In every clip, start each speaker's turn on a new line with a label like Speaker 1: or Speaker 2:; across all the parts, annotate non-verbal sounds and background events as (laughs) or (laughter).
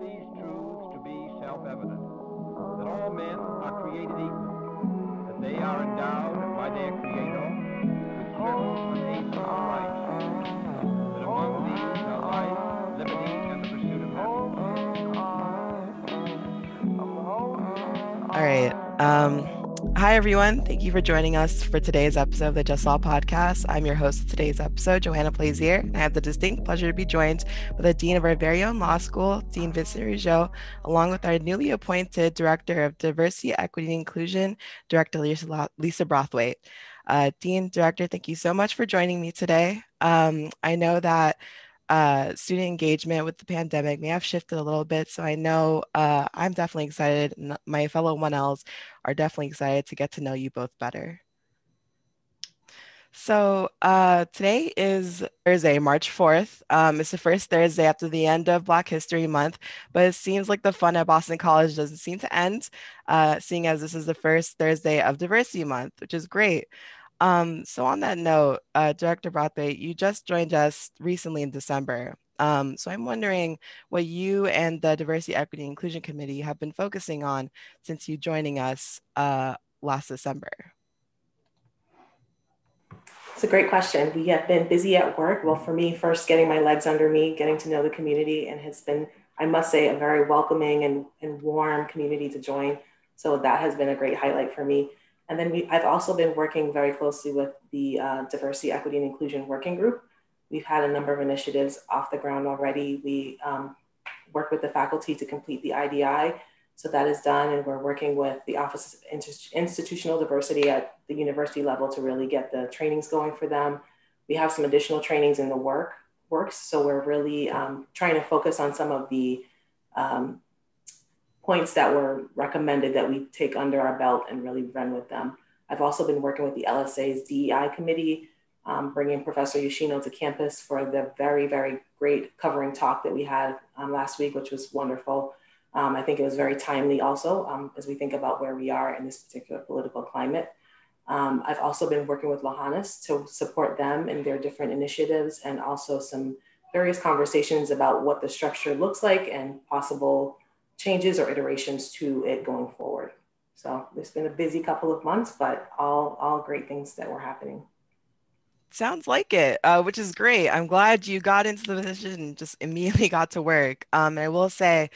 Speaker 1: these truths to be self-evident, that all men are created equal, that they are endowed by their Creator with certain unalienable rights, that among these are life, liberty, and the pursuit of happiness.
Speaker 2: All right. Um, hi, everyone. Thank you for joining us for today's episode of the Just Law podcast. I'm your host of today's episode, Johanna Plaisier, and I have the distinct pleasure to be joined by the Dean of our very own law school, Dean Vincent Rougeau, along with our newly appointed Director of Diversity, Equity, and Inclusion, Director Lisa, Lisa Brathwaite. Uh, Dean, Director, thank you so much for joining me today. Um, I know that uh, student engagement with the pandemic may have shifted a little bit. So I know uh, I'm definitely excited. And my fellow 1Ls are definitely excited to get to know you both better. So uh, today is Thursday, March 4th. Um, it's the first Thursday after the end of Black History Month, but it seems like the fun at Boston College doesn't seem to end, uh, seeing as this is the first Thursday of Diversity Month, which is great. Um, so on that note, uh, Director Brathwaite, you just joined us recently in December. Um, so I'm wondering what you and the Diversity, Equity, Inclusion Committee have been focusing on since you joining us uh, last December.
Speaker 3: It's a great question. We have been busy at work. Well, for me, first getting my legs under me, getting to know the community, and has been, I must say, a very welcoming and, and warm community to join. So that has been a great highlight for me. And then we, I've also been working very closely with the uh, Diversity, Equity, and Inclusion Working Group. We've had a number of initiatives off the ground already. We um, work with the faculty to complete the IDI. So that is done, and we're working with the Office of Institutional Diversity at the university level to really get the trainings going for them. We have some additional trainings in the work works, so we're really um, trying to focus on some of the um, points that were recommended that we take under our belt and really run with them. I've also been working with the LSA's DEI committee, um, bringing Professor Yoshino to campus for the very, very great covering talk that we had um, last week, which was wonderful. Um, I think it was very timely also um, as we think about where we are in this particular political climate. Um, I've also been working with Lohanis to support them in their different initiatives and also some various conversations about what the structure looks like and possible changes or iterations to it going forward. So it's been a busy couple of months, but all all great things that were happening.
Speaker 2: Sounds like it, uh, which is great. I'm glad you got into the position and just immediately (laughs) got to work. Um, and I will say,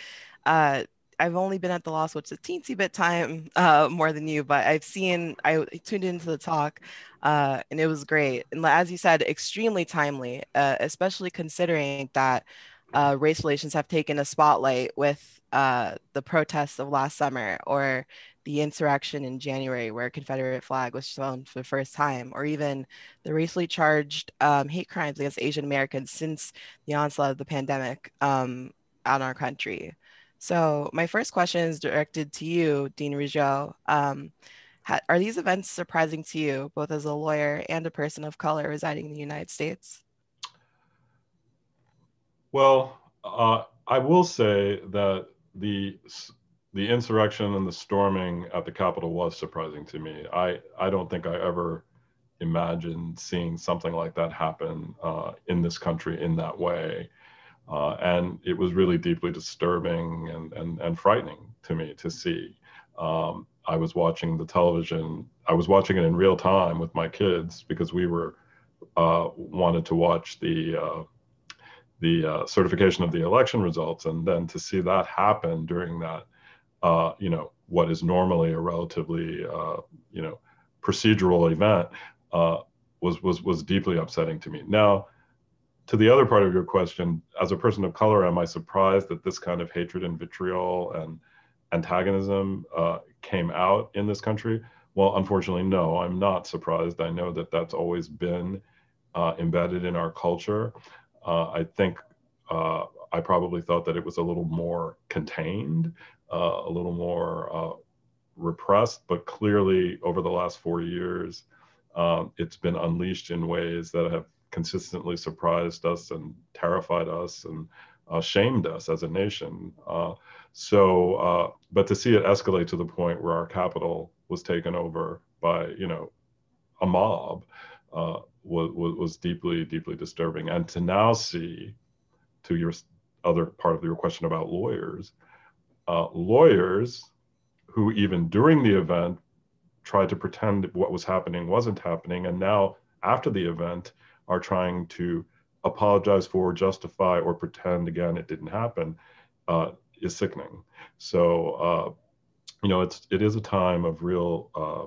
Speaker 2: uh, I've only been at the law school a teensy bit time (laughs) uh, more than you, but I've seen I tuned into the talk, uh, and it was great. And as you said, extremely timely, uh, especially considering that uh, race relations have taken a spotlight with uh, the protests of last summer or the insurrection in January where a Confederate flag was shown for the first time, or even the racially charged um, hate crimes against Asian Americans since the onslaught of the pandemic um, in our country. So my first question is directed to you, Dean Rougeau. Um, are these events surprising to you, both as a lawyer and a person of color residing in the United States?
Speaker 4: Well, uh, I will say that the the insurrection and the storming at the Capitol was surprising to me. I I don't think I ever imagined seeing something like that happen uh, in this country in that way. Uh, and it was really deeply disturbing and, and, and frightening to me to see. Um, I was watching the television. I was watching it in real time with my kids because we were uh, wanted to watch the uh, the uh, certification of the election results, and then to see that happen during that, uh, you know, what is normally a relatively, uh, you know, procedural event, uh, was was was deeply upsetting to me. Now, to the other part of your question, as a person of color, am I surprised that this kind of hatred and vitriol and antagonism uh, came out in this country? Well, unfortunately, no, I'm not surprised. I know that that's always been uh, embedded in our culture. Uh, I think uh, I probably thought that it was a little more contained, uh, a little more uh, repressed, but clearly over the last four years, um, it's been unleashed in ways that have consistently surprised us and terrified us and uh, shamed us as a nation. Uh, so, but to see it escalate to the point where our capital was taken over by, you know, a mob was, was, deeply, deeply disturbing. And to now see, to your other part of your question about lawyers, uh, lawyers who even during the event tried to pretend what was happening wasn't happening, and now after the event are trying to apologize for, justify, or pretend again it didn't happen, uh, is sickening. So, uh, you know, it's it is a time of real uh,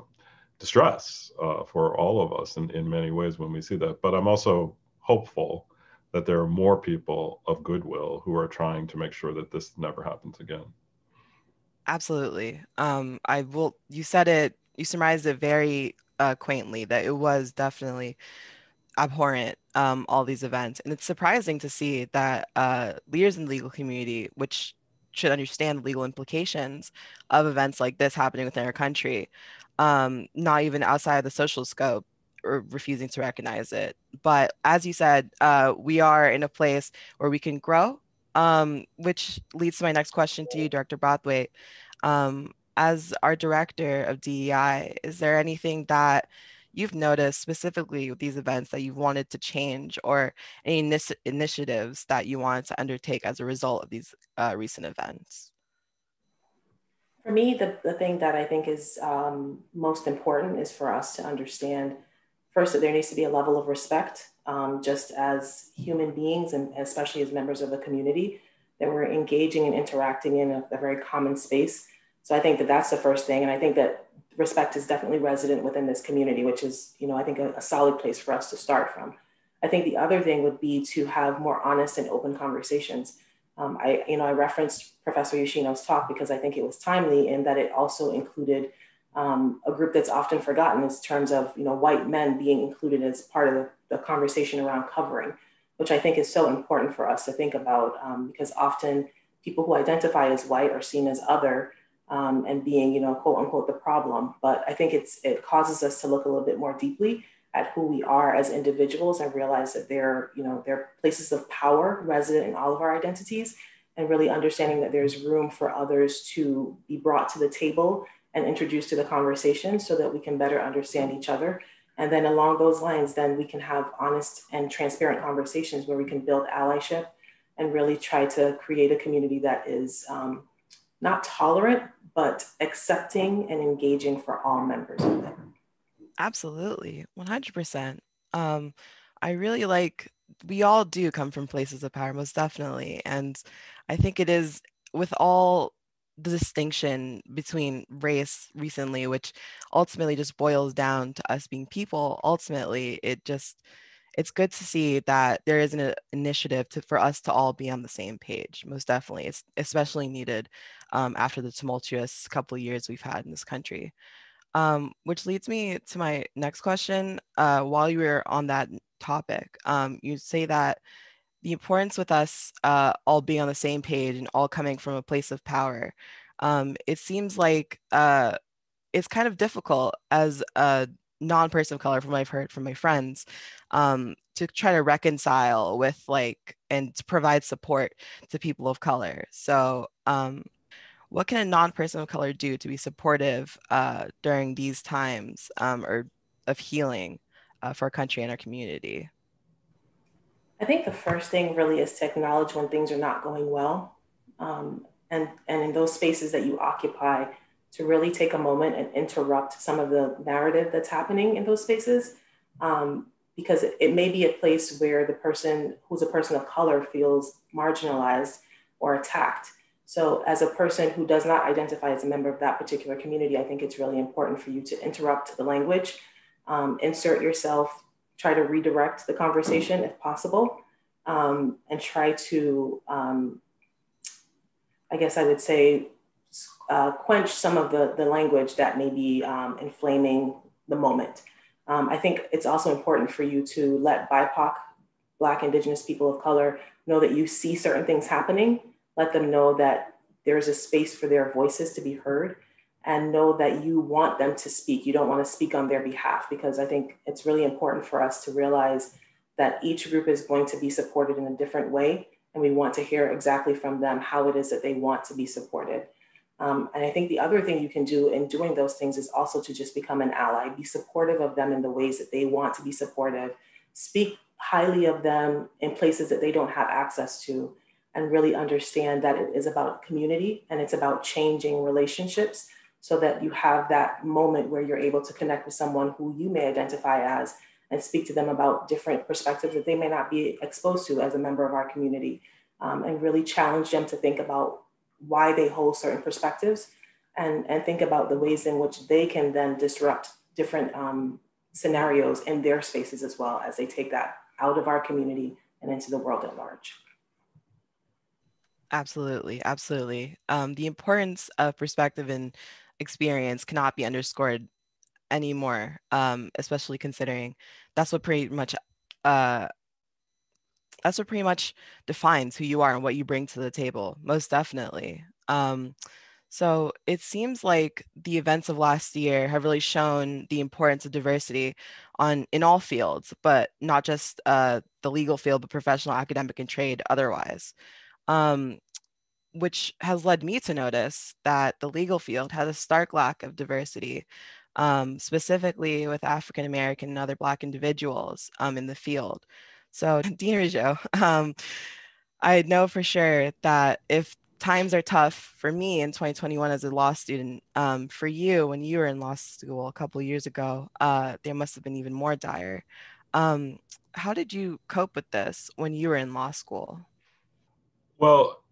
Speaker 4: distress uh, for all of us in, in many ways when we see that. But I'm also hopeful that there are more people of goodwill who are trying to make sure that this never happens again.
Speaker 2: Absolutely. Um, I will. You said it. You summarized it very uh, quaintly. That it was definitely abhorrent. Um, all these events, and it's surprising to see that uh, leaders in the legal community, which should understand the legal implications of events like this happening within our country, um, not even outside of the social scope, or refusing to recognize it. But as you said, uh, we are in a place where we can grow, um, which leads to my next question to you, Director Brathwaite. Um, as our director of DEI, is there anything that you've noticed specifically with these events that you've wanted to change or any initiatives that you wanted to undertake as a result of these uh, recent events?
Speaker 3: For me, the, the thing that I think is um, most important is for us to understand first that there needs to be a level of respect um, just as human beings and especially as members of a community that we're engaging and interacting in a, a, very common space so i think that that's the first thing and i think that respect is definitely resident within this community which is you know i think a, a solid place for us to start from. I think the other thing would be to have more honest and open conversations. Um, i you know i referenced professor yoshino's talk because i think it was timely in that it also included um, a group that's often forgotten in terms of you know white men being included as part of the, the conversation around covering, which I think is so important for us to think about um, because often people who identify as white are seen as other um, and being you know quote unquote the problem. But I think it's it causes us to look a little bit more deeply at who we are as individuals and realize that there you know there are places of power resident in all of our identities and really understanding that there's room for others to be brought to the table and introduced to the conversation so that we can better understand each other. And then along those lines, then we can have honest and transparent conversations where we can build allyship and really try to create a community that is um, not tolerant, but accepting and engaging for all members of it.
Speaker 2: Absolutely, 100%. Um, I really like, we all do come from places of power, most definitely. And I think it is with all the distinction between race recently, which ultimately just boils down to us being people. Ultimately, it just it's good to see that there is an initiative to, for us to all be on the same page. Most definitely, it's especially needed um, after the tumultuous couple of years we've had in this country. Um, which leads me to my next question. Uh, while you were on that topic, um, you say that the importance with us uh, all being on the same page and all coming from a place of power. Um, it seems like uh, it's kind of difficult as a non-person of color from what I've heard from my friends um, to try to reconcile with like and to provide support to people of color. So um, what can a non-person of color do to be supportive uh, during these times um, or of healing uh, for our country and our community?
Speaker 3: I think the first thing really is to acknowledge when things are not going well. Um, and, and in those spaces that you occupy, to really take a moment and interrupt some of the narrative that's happening in those spaces. Um, because it, it, may be a place where the person who's a person of color feels marginalized or attacked. So, as a person who does not identify as a member of that particular community, I think it's really important for you to interrupt the language, um, insert yourself try to redirect the conversation if possible, um, and try to, um, I guess I would say, uh, quench some of the, the language that may be um, inflaming the moment. Um, I think it's also important for you to let BIPOC, Black, Indigenous people of color, know that you see certain things happening. Let them know that there's a space for their voices to be heard and know that you want them to speak. You don't want to speak on their behalf because I think it's really important for us to realize that each group is going to be supported in a different way. And we want to hear exactly from them how it is that they want to be supported. Um, and I think the other thing you can do in doing those things is also to just become an ally, be supportive of them in the ways that they want to be supportive, speak highly of them in places that they don't have access to, and really understand that it is about community and it's about changing relationships so that you have that moment where you're able to connect with someone who you may identify as and speak to them about different perspectives that they may not be exposed to as a member of our community um, and really challenge them to think about why they hold certain perspectives and, and think about the ways in which they can then disrupt different um, scenarios in their spaces as well as they take that out of our community and into the world at large.
Speaker 2: Absolutely, absolutely. Um, the importance of perspective and experience cannot be underscored anymore, um, especially considering that's what pretty much uh, that's what pretty much defines who you are and what you bring to the table. Most definitely. Um, so it seems like the events of last year have really shown the importance of diversity on in all fields, but not just uh, the legal field, but professional, academic, and trade otherwise. Um, which has led me to notice that the legal field has a stark lack of diversity, um, specifically with African American and other Black individuals um, in the field. So, (laughs) Dean Rougeau, um, I know for sure that if times are tough for me in 2021 as a law student. Um, for you, when you were in law school a couple years ago, uh, there must have been even more dire. Um, how did you cope with this when you were in law school?
Speaker 4: Well,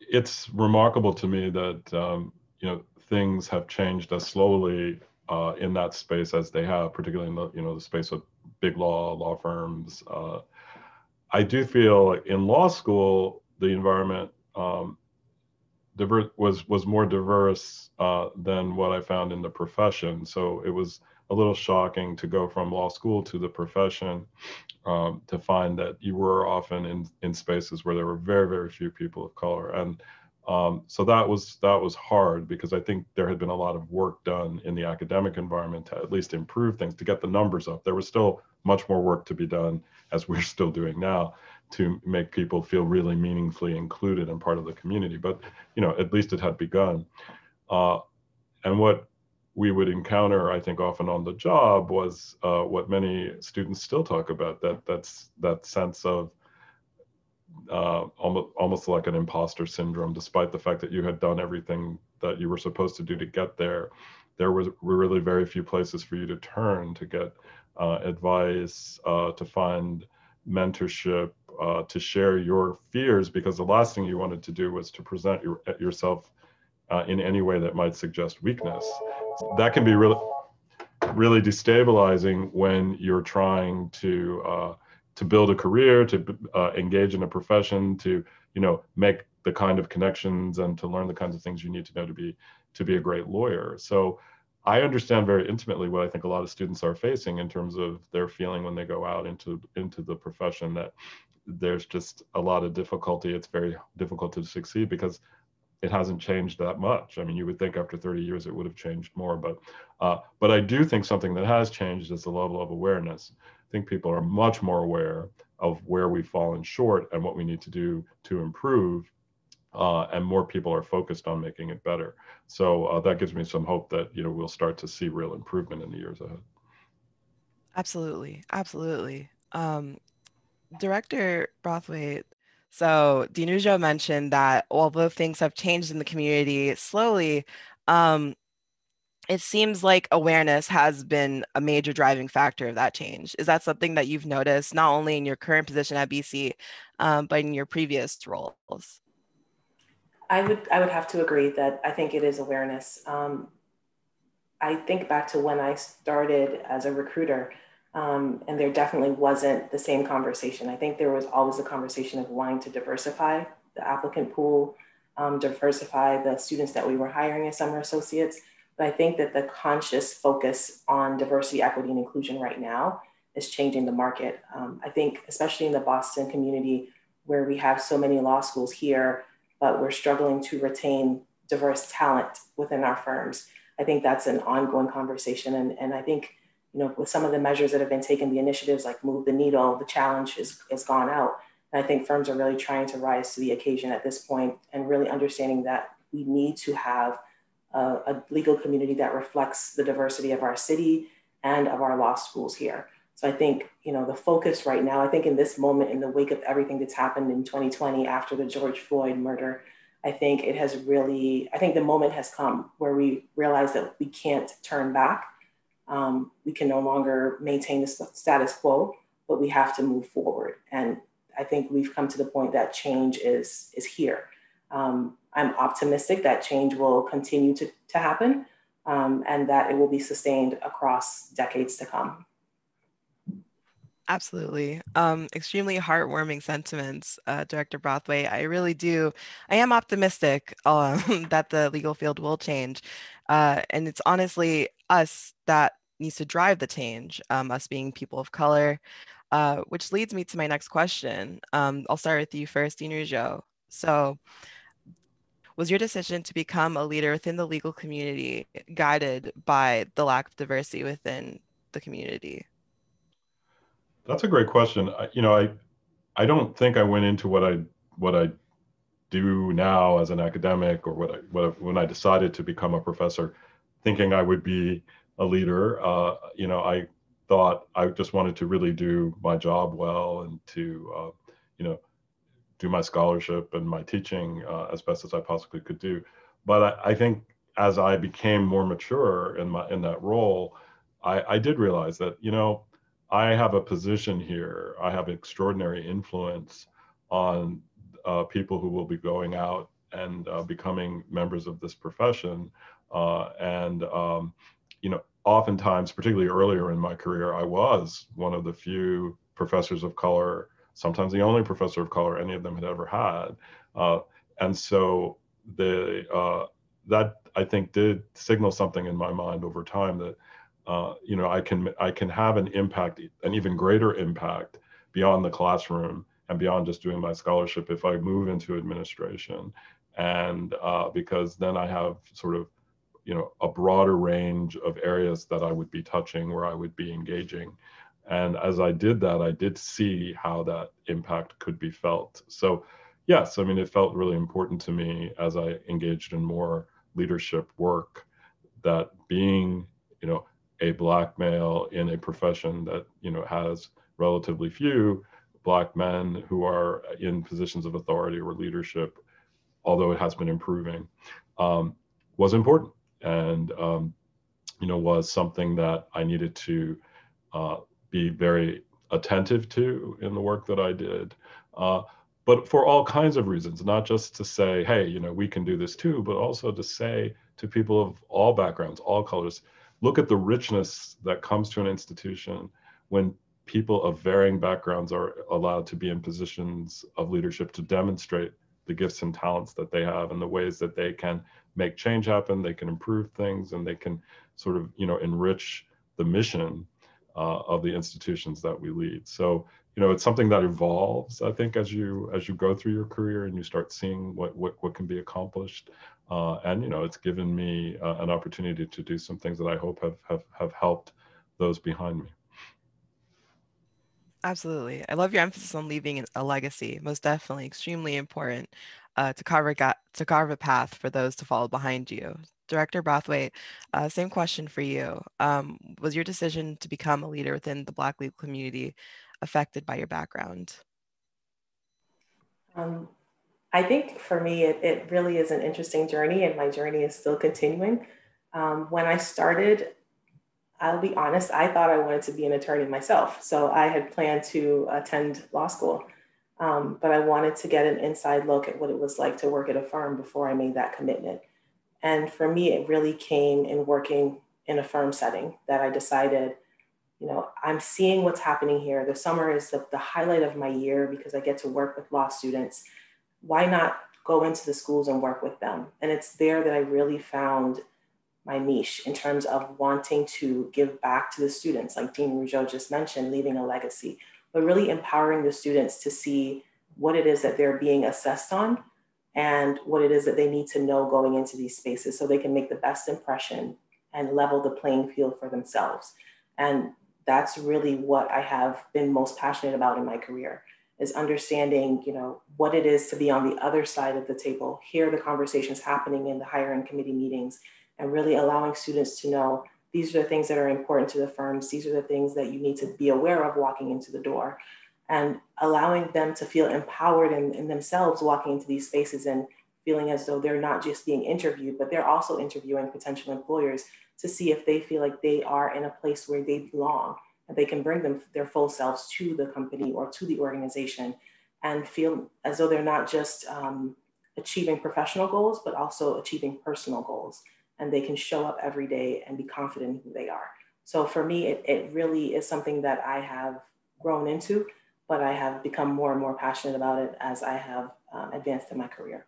Speaker 4: it's remarkable to me that um, you know things have changed as slowly uh, in that space as they have, particularly in the you know the space of big law, law firms. Uh, I do feel in law school the environment um, diverse was was more diverse uh, than what I found in the profession. So it was a little shocking to go from law school to the profession um, to find that you were often in in spaces where there were very very few people of color and um, so that was that was hard because I think there had been a lot of work done in the academic environment to at least improve things to get the numbers up. There was still much more work to be done, as we're (laughs) still doing now, to make people feel really meaningfully included and part of the community. But you know, at least it had begun. Uh, and what we would encounter, I think, often on the job was uh, what many students still talk about that that's that sense of uh, almost almost like an imposter syndrome, despite the fact that you had done everything that you were supposed to do to get there. There was were really very few places for you to turn to get uh, advice, uh, to find mentorship, uh, to share your fears because the last thing you wanted to do was to present your, yourself uh, in any way that might suggest weakness. That can be really, really destabilizing when you're trying to to build a career, to uh, engage in a profession, to you know make the kind of connections and to learn the kinds of things you need to know to be to be a great lawyer. So I understand very intimately what I think a lot of students are facing in terms of their feeling when they go out into into the profession that there's just a lot of difficulty. It's very difficult to succeed because it hasn't changed that much. I mean, you would think after 30 years it would have changed more, but uh, but I do think something that has changed is the level of awareness. I think people are much more aware of where we've fallen short and what we need to do to improve, uh, and more people are focused on making it better. So uh, that gives me some hope that you know we'll start to see real improvement in the years ahead.
Speaker 2: Absolutely, absolutely. Um, Director Brathwaite, so Rougeau mentioned that although things have changed in the community slowly, um, it seems like awareness has been a major driving factor of that change. Is that something that you've noticed not only in your current position at BC, um, but in your previous roles?
Speaker 3: I would I would have to agree that I think it is awareness. Um, I think back to when I started as a recruiter. Um, and there definitely wasn't the same conversation. I think there was always a conversation of wanting to diversify the applicant pool, um, diversify the students that we were hiring as summer associates. But I think that the conscious focus on diversity, equity, and inclusion right now is changing the market. Um, I think, especially in the Boston community, where we have so many law schools here, but we're struggling to retain diverse talent within our firms. I think that's an ongoing conversation. And, and I think you know, with some of the measures that have been taken, the initiatives like Move the Needle, the challenge is, is gone out. And I think firms are really trying to rise to the occasion at this point and really understanding that we need to have a, a legal community that reflects the diversity of our city and of our law schools here. So I think, you know, the focus right now, I think in this moment, in the wake of everything that's happened in 2020 after the George Floyd murder, I think it has really, I think the moment has come where we realize that we can't turn back. Um, we can no longer maintain the status quo, but we have to move forward. And I think we've come to the point that change is, is here. Um, I'm optimistic that change will continue to, to happen um, and that it will be sustained across decades to come.
Speaker 2: Absolutely. Um, extremely heartwarming sentiments, uh, Director Brathwaite. I really do. I am optimistic um, (laughs) that the legal field will change. Uh, and it's honestly us that needs to drive the change, um, us being people of color, uh, which leads me to my next question. Um, I'll start with you first, Rougeau. So, was your decision to become a leader within the legal community guided by the lack of diversity within the community?
Speaker 4: That's a great question. I, you know, I I don't think I went into what I what I do now as an academic or what I what, when I decided to become a professor, thinking I would be a leader. Uh, you know, I thought I just wanted to really do my job well and to uh, you know do my scholarship and my teaching uh, as best as I possibly could do. But I, I, think as I became more mature in my in that role, I, I did realize that you know I have a position here. I have extraordinary influence on uh, people who will be going out and uh, becoming members of this profession. Uh, and, um, you know, oftentimes, particularly earlier in my career, I was one of the few professors of color, sometimes the only professor of color any of them had ever had. Uh, and so the, uh, that I think did signal something in my mind over time that uh, you know, I can I can have an impact, an even greater impact beyond the classroom and beyond just doing my scholarship if I move into administration, and uh, because then I have sort of, you know, a broader range of areas that I would be touching, where I would be engaging, and as I did that, I did see how that impact could be felt. So, yes, I mean, it felt really important to me as I engaged in more leadership work that being, you know, a black male in a profession that you know has relatively few black men who are in positions of authority or leadership, although it has been improving, um, was important and um, you know was something that I needed to uh, be very attentive to in the work that I did. Uh, but for all kinds of reasons, not just to say, hey, you know, we can do this too, but also to say to people of all backgrounds, all colors, look at the richness that comes to an institution when people of varying backgrounds are allowed to be in positions of leadership to demonstrate the gifts and talents that they have and the ways that they can make change happen they can improve things and they can sort of you know enrich the mission uh, of the institutions that we lead. So you know it's something that evolves i think as you as you go through your career and you start seeing what what, what can be accomplished. Uh, and you know it's given me uh, an opportunity to do some things that i hope have have, have helped those behind me
Speaker 2: absolutely i love your emphasis on leaving a legacy most definitely extremely important uh, to carve a to carve a path for those to follow behind you Director Brathwaite, uh, same question for you. Um, was your decision to become a leader within the Black legal community affected by your background?
Speaker 3: Um, I think for me, it, it, really is an interesting journey, and my journey is still continuing. Um, when I started, I'll be honest, I thought I wanted to be an attorney myself. So I had planned to attend law school, um, but I wanted to get an inside look at what it was like to work at a firm before I made that commitment. And for me, it really came in working in a firm setting that I decided you know, I'm seeing what's happening here. The summer is the, the highlight of my year because I get to work with law students. Why not go into the schools and work with them? And it's there that I really found my niche in terms of wanting to give back to the students, like Dean Rougeau just mentioned, leaving a legacy, but really empowering the students to see what it is that they're being assessed on and what it is that they need to know going into these spaces so they can make the best impression and level the playing field for themselves. And that's really what I have been most passionate about in my career is understanding, you know, what it is to be on the other side of the table, hear the conversations happening in the higher end committee meetings, and really allowing students to know these are the things that are important to the firms. These are the things that you need to be aware of walking into the door and allowing them to feel empowered in, in themselves walking into these spaces and feeling as though they're not just being interviewed, but they're also interviewing potential employers to see if they feel like they are in a place where they belong and they can bring them their full selves to the company or to the organization and feel as though they're not just um, achieving professional goals, but also achieving personal goals. And they can show up every day and be confident in who they are. So for me, it, it really is something that I have grown into, but I have become more and more passionate about it as I have um, advanced in my career.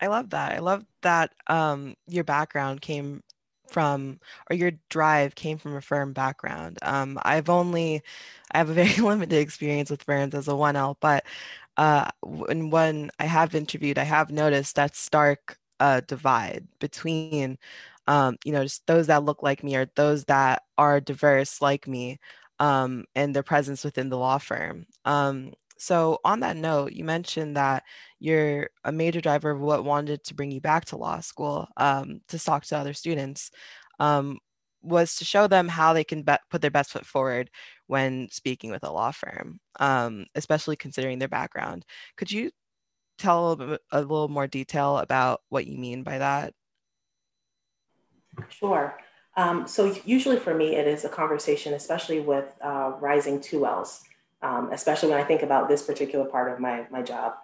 Speaker 2: I love that. I love that um, your background came from, or your drive came from a firm background. Um, I've only, I have a very (laughs) limited experience with firms as a 1L, but uh, when, when I have interviewed, I have noticed that stark uh, divide between, um, you know, just those that look like me or those that are diverse like me um, and their presence within the law firm. Um, so on that note, you mentioned that you're a major driver of what wanted to bring you back to law school um, to talk to other students um, was to show them how they can be- put their best foot forward when speaking with a law firm, um, especially considering their background. Could you tell a a little more detail about what you mean by that?
Speaker 3: Sure. Um, so usually for me, it is a conversation, especially with uh, rising 2Ls, um, especially when I think about this particular part of my, my job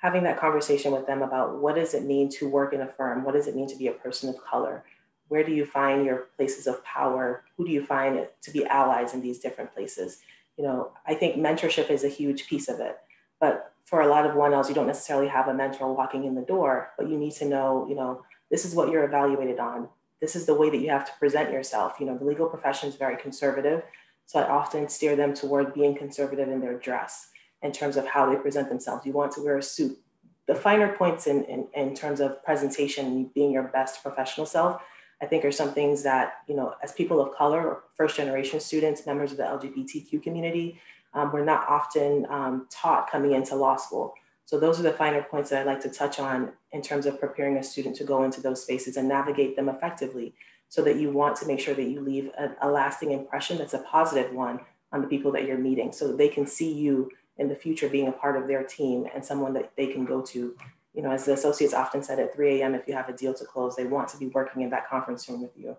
Speaker 3: having that conversation with them about what does it mean to work in a firm? What does it mean to be a person of color? Where do you find your places of power? Who do you find to be allies in these different places? You know, I think mentorship is a huge piece of it. But for a lot of 1Ls, you don't necessarily have a mentor walking in the door, but you need to know, you know, this is what you're evaluated on. This is the way that you have to present yourself. You know, the legal profession is very conservative. So I often steer them toward being conservative in their dress in terms of how they present themselves. You want to wear a suit. The finer points in, in, in terms of presentation, being your best professional self, I think are some things that, you know, as people of color or first generation students, members of the LGBTQ community, um, we're not often um, taught coming into law school. So those are the finer points that I'd like to touch on in terms of preparing a student to go into those spaces and navigate them effectively so that you want to make sure that you leave a, a lasting impression that's a positive one on the people that you're meeting so that they can see you in the future being a part of their team and someone that they can go to. You know, as the associates often said at 3 a.m., if you have a deal to close, they want to be working in that conference room with you.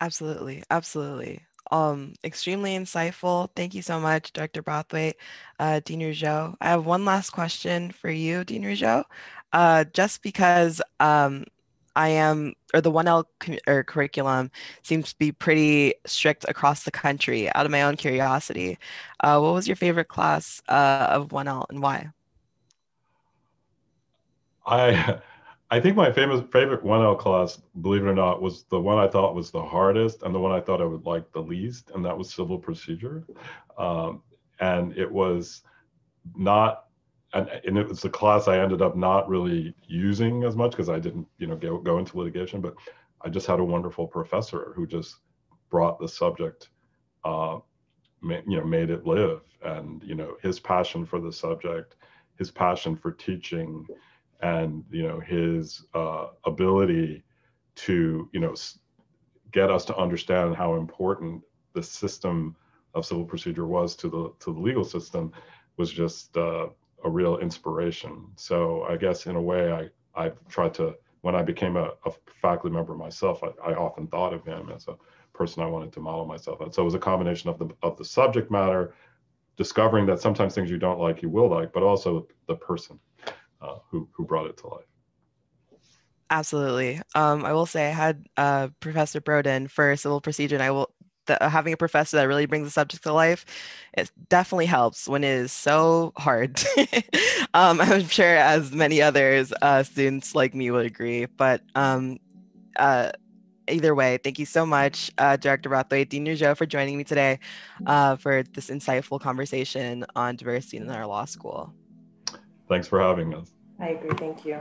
Speaker 2: Absolutely. Absolutely. Um, extremely insightful. Thank you so much, Director Brathwaite, uh, Dean Rougeau. I have one last question for you, Dean Rougeau. Uh, just because um, I am, or the 1L or curriculum seems to be pretty strict across the country. Out of my own curiosity, uh, what was your favorite class uh, of 1L and why?
Speaker 4: I, (laughs) I think my famous favorite 1L class, believe it or not, was the one I thought was the hardest and the one I thought I would like the least, and that was civil procedure. Um, and it was not and, and it was a class I ended up not really using as much because I didn't, you know, go, go into litigation. But I just had a wonderful professor who just brought the subject, uh, ma- you know, made it live, and you know, his passion for the subject, his passion for teaching, and you know, his uh, ability to, you know, get us to understand how important the system of civil procedure was to the to the legal system was just uh, a real inspiration. So I guess in a way, I I've tried to when I became a, a faculty member myself, I, I, often thought of him as a person I wanted to model myself on. So it was a combination of the of the subject matter, discovering that sometimes things you don't like you will like, but also the person uh, who who brought it to life.
Speaker 2: Absolutely. Um, I will say I had uh, Professor Brodin for civil procedure, and I will the, uh, having a professor that really brings the subject to life, it definitely helps when it is so hard. (laughs) um, I'm sure as many others uh, students like me would agree, but um, uh, either way, thank you so much, uh, Director Brathwaite, Dean Rougeau, for joining me today uh, for this insightful conversation on diversity in our law school.
Speaker 4: Thanks for having us.
Speaker 3: I agree. Thank you.